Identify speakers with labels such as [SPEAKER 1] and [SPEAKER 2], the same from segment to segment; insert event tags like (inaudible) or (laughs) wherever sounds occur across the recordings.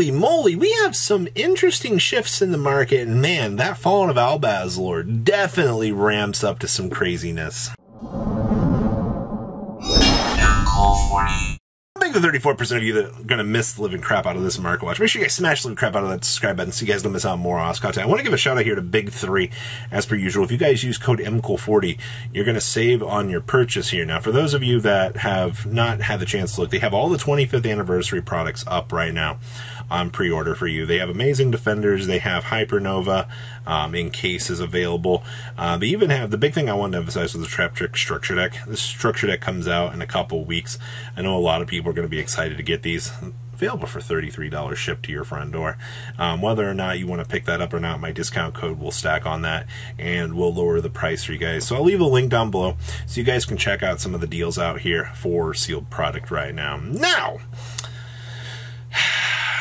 [SPEAKER 1] holy moly, we have some interesting shifts in the market, and man, that Fallen of Albaz Lord definitely ramps up to some craziness. Think the 34% of you that are going to miss the living crap out of this Market Watch, make sure you guys smash the living crap out of that subscribe button so you guys don't miss out on more awesome content. I want to give a shout out here to Big 3, as per usual. If you guys use code MKOHL40, you're going to save on your purchase here. Now, for those of you that have not had the chance to look, they have all the 25th anniversary products up right now on pre-order for you. They have amazing defenders. They have Hypernova um, in cases available. Uh, they even have the big thing I wanted to emphasize was the Traptrix Structure Deck. This Structure Deck comes out in a couple weeks. I know a lot of people are going to be excited to get these available for $33 shipped to your front door. Um, whether or not you want to pick that up or not, my discount code will stack on that and we'll lower the price for you guys. So I'll leave a link down below so you guys can check out some of the deals out here for sealed product right now. Now,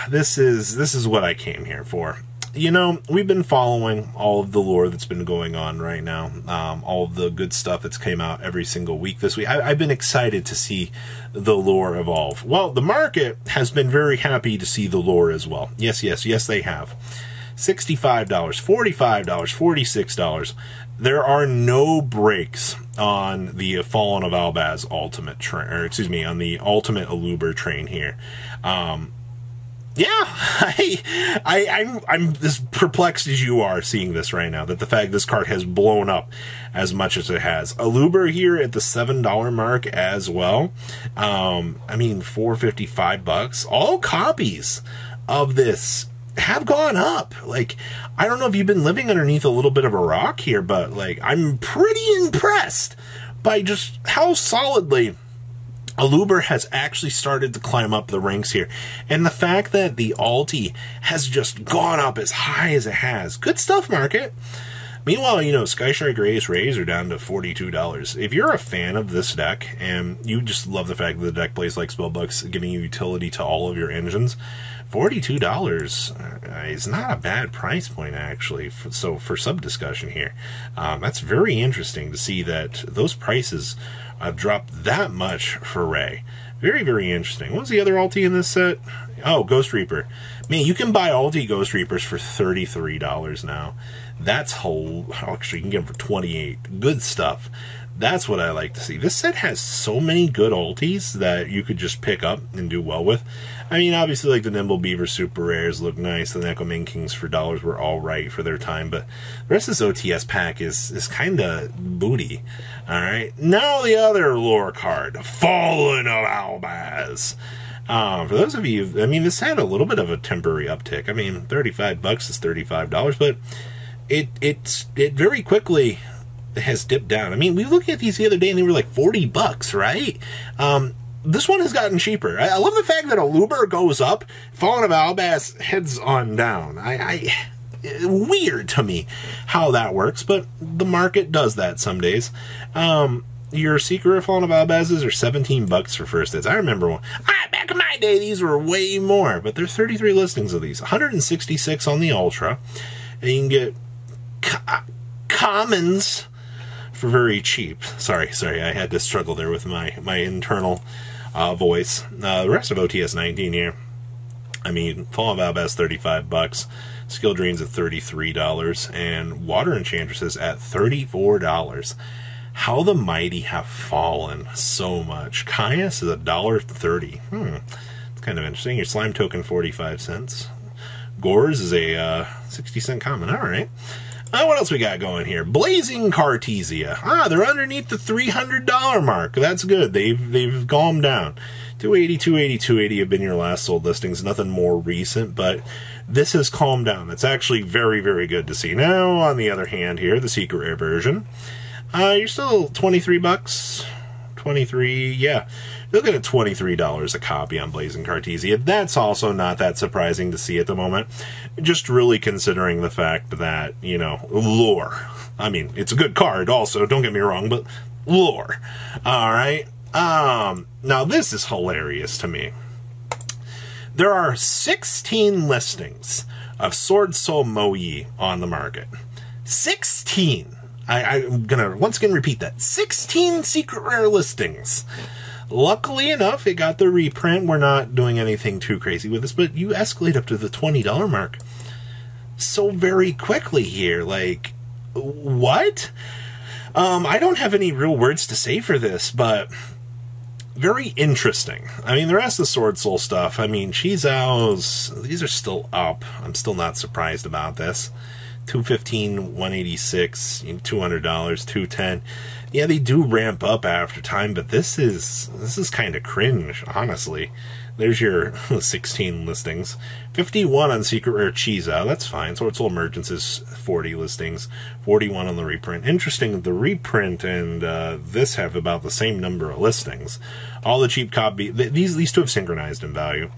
[SPEAKER 1] this is this is what I came here for. You know, we've been following all of the lore that's been going on right now, um, all of the good stuff that's came out every single week this week. I, I've been excited to see the lore evolve. Well, the market has been very happy to see the lore as well. Yes, yes, yes, they have. $65, $45, $46. There are no breaks on the Fallen of Albaz Ultimate train, or excuse me, on the Ultimate Aluber train here. Um, yeah, (laughs) I, I, I'm, I'm as perplexed as you are seeing this right now. That the fact this card has blown up as much as it has. Aluber here at the seven dollar mark as well. Um, I mean, four fifty five bucks. All copies of this have gone up. Like, I don't know if you've been living underneath a little bit of a rock here, but like, I'm pretty impressed by just how solidly Aluber has actually started to climb up the ranks here. And the fact that the Alti has just gone up as high as it has. Good stuff, market. Meanwhile, you know, Skystrike Rays Rays are down to $42. If you're a fan of this deck and you just love the fact that the deck plays like Spellbooks, giving you utility to all of your engines, $42 uh, is not a bad price point, actually. So, for sub discussion here, um, that's very interesting to see that those prices I've dropped that much for Ray. Very, very interesting. What's the other Alti in this set? Oh, Ghost Reaper. Man, you can buy Alti Ghost Reapers for $33 now. That's whole. Actually, you can get them for 28 Good stuff. That's what I like to see. This set has so many good ultis that you could just pick up and do well with. I mean, obviously, like the Nimble Beaver Super Rares look nice. The Neko Ming Kings for dollars were all right for their time, but the rest of this OTS pack is is kind of booty. All right, now the other lore card, Fallen of Albaz. Um, for those of you, I mean, this had a little bit of a temporary uptick. I mean, thirty-five bucks is thirty-five dollars, but it it's it very quickly has dipped down. I mean, we looked at these the other day and they were like 40 bucks, right? Um, this one has gotten cheaper. I, I, love the fact that Aluber goes up, Fallen of Albaz heads on down. I, I weird to me how that works, but the market does that some days. Um, your Secret of Fallen of Albazes are 17 bucks for first hits. I remember one. Ah, back in my day, these were way more, but there's 33 listings of these. 166 on the Ultra, and you can get co- commons for very cheap. Sorry, sorry, I had to struggle there with my my internal uh, voice. Uh, the rest of OTS 19 here. I mean, Fall of Albaz 35 bucks, Skill Drains at $33, and Water Enchantresses at $34. How the mighty have fallen so much. Caius is a dollar thirty. Hmm, it's kind of interesting. Your slime token 45 cents. Gorz is a uh, 60 cent common. All right. Uh, what else we got going here? Blazing Cartesia. Ah, they're underneath the $300 mark. That's good. They've they've calmed down. 280, 280, 280 have been your last sold listings. Nothing more recent, but this has calmed down. That's actually very, very good to see. Now, on the other hand, here, the secret rare version. Uh, you're still 23 bucks. 23, yeah. You're looking at $23 a copy on Blazing Cartesia. That's also not that surprising to see at the moment. Just really considering the fact that, you know, lore. I mean, it's a good card also, don't get me wrong, but lore. Alright? Um, now this is hilarious to me. There are 16 listings of Sword Soul Moyi on the market. 16! I, am gonna once again repeat that. 16 secret rare listings. Luckily enough, it got the reprint. We're not doing anything too crazy with this, but you escalate up to the $20 mark so very quickly here. Like, what? Um, I don't have any real words to say for this, but very interesting. I mean, the rest of the Sword Soul stuff, I mean, Chixiao's, these are still up. I'm still not surprised about this. 215 186 $200, 210 Yeah, they do ramp up after time, but this is this is kind of cringe, honestly. There's your (laughs) 16 listings. 51 on Secret Rare Chixiao, that's fine. Sword Soul Emergence is 40 listings. 41 on the reprint. Interesting, the reprint and uh, this have about the same number of listings. All the cheap copy, these, these two have synchronized in value.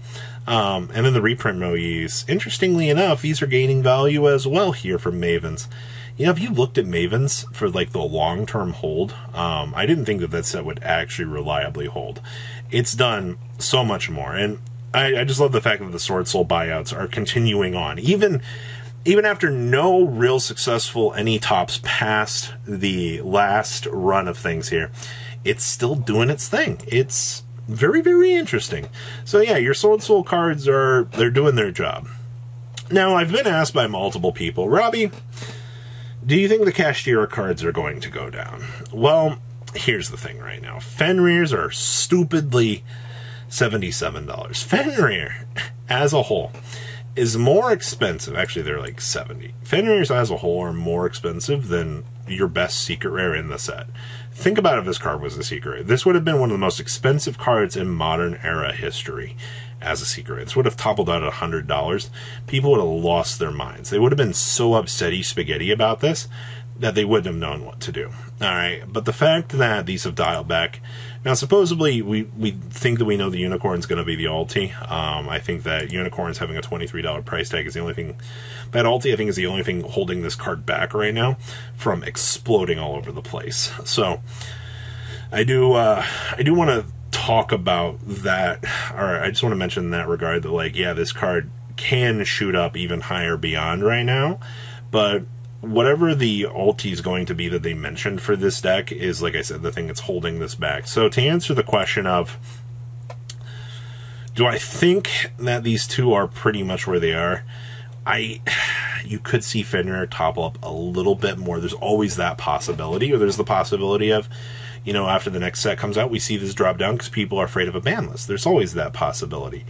[SPEAKER 1] Um, and then the reprint Moyes. Interestingly enough, these are gaining value as well here from Mavens. You know, if you looked at Mavens for like the long term hold, um, I didn't think that that set would actually reliably hold. It's done so much more, and I, I just love the fact that the Sword Soul buyouts are continuing on, even even after no real successful any tops past the last run of things here. It's still doing its thing. It's very very interesting. So yeah, your Sword Soul cards are they're doing their job. Now I've been asked by multiple people, Robbie do you think the Kashtira cards are going to go down? Well, here's the thing right now. Fenrirs are stupidly $77. Fenrir, as a whole, is more expensive. Actually, they're like 70. Fenrirs as a whole are more expensive than your best secret rare in the set. Think about if this card was a secret. This would have been one of the most expensive cards in modern era history as a secret. This would have toppled out at $100. People would have lost their minds. They would have been so upsetty spaghetti about this that they wouldn't have known what to do. All right. But the fact that these have dialed back. Now, supposedly, we, we think that we know the unicorn's going to be the Alti. Um, I think that unicorns having a $23 price tag is the only thing. That Alti, I think, is the only thing holding this card back right now from exploding all over the place. So, I do, uh, I do want to talk about that, or I just want to mention in that regard that, like, yeah, this card can shoot up even higher beyond right now, but whatever the alti is going to be that they mentioned for this deck is, like I said, the thing that's holding this back. So to answer the question of, do I think that these two are pretty much where they are? I, you could see Fenrir topple up a little bit more. There's always that possibility, or there's the possibility of you know, after the next set comes out, we see this drop down because people are afraid of a ban list. There's always that possibility.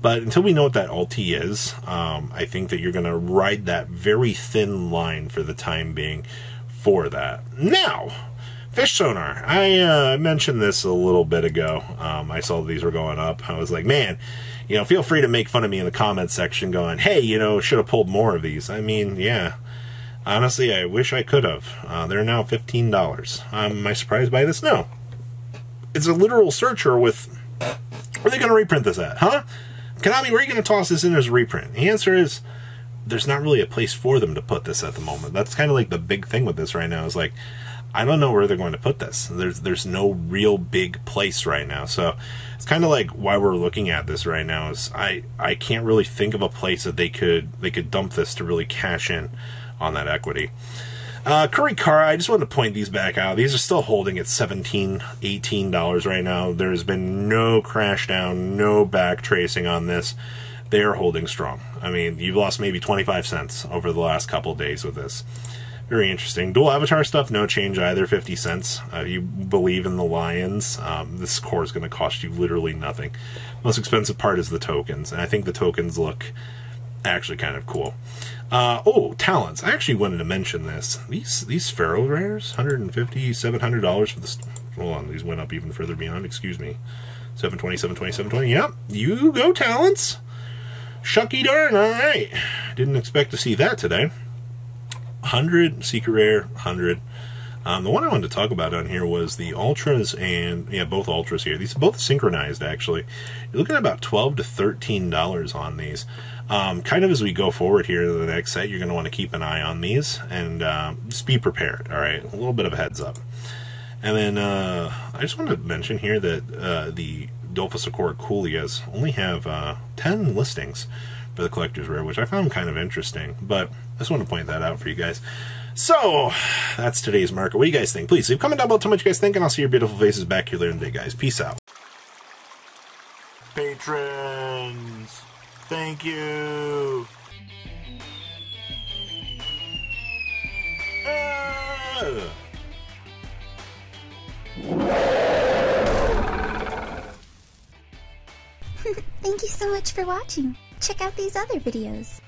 [SPEAKER 1] But until we know what that Alti is, um, I think that you're going to ride that very thin line for the time being for that. Now, fish sonar. I uh, mentioned this a little bit ago. Um, I saw these were going up. I was like, man, you know, feel free to make fun of me in the comment section going, hey, you know, should have pulled more of these. I mean, yeah, Honestly, I wish I could have. Uh, they're now $15. Um, am I surprised by this? No. It's a literal searcher with. Where are they going to reprint this at? Huh? Konami, where are you going to toss this in as a reprint? The answer is there's not really a place for them to put this at the moment. That's kind of like the big thing with this right now is like I don't know where they're going to put this. There's there's no real big place right now. So it's kind of like why we're looking at this right now is I I can't really think of a place that they could they could dump this to really cash in on that equity. Uh, Kurikara, I just wanted to point these back out. These are still holding at $17, $18 right now. There's been no crash down, no back tracing on this. They are holding strong. I mean, you've lost maybe 25 cents over the last couple days with this. Very interesting. Dual avatar stuff, no change either, 50 cents. Uh, you believe in the Lions, um, this core is going to cost you literally nothing. Most expensive part is the tokens, and I think the tokens look actually kind of cool. Uh, oh, talents. I actually wanted to mention this. These these Pharaoh rares, 150 $700 for this. Hold on, these went up even further beyond. Excuse me. 720, 720, 720. Yep, you go, talents. Shucky darn, all right. Didn't expect to see that today. 100, secret rare, 100. Um, the one I wanted to talk about on here was the ultras and yeah, both ultras here. These are both synchronized actually. You're looking at about twelve to thirteen dollars on these. Um, kind of as we go forward here to the next set, you're going to want to keep an eye on these and uh, just be prepared. All right, a little bit of a heads up. And then uh, I just want to mention here that uh, the Dolphus Accord Coolias only have uh, 10 listings for the collector's rare, which I found kind of interesting. But I just want to point that out for you guys. So that's today's market. What do you guys think? Please leave a comment down below. Tell me what you guys think, and I'll see your beautiful faces back here later in the day, guys. Peace out. Patrons, thank you. (laughs)
[SPEAKER 2] Thank you so much for watching. Check out these other videos.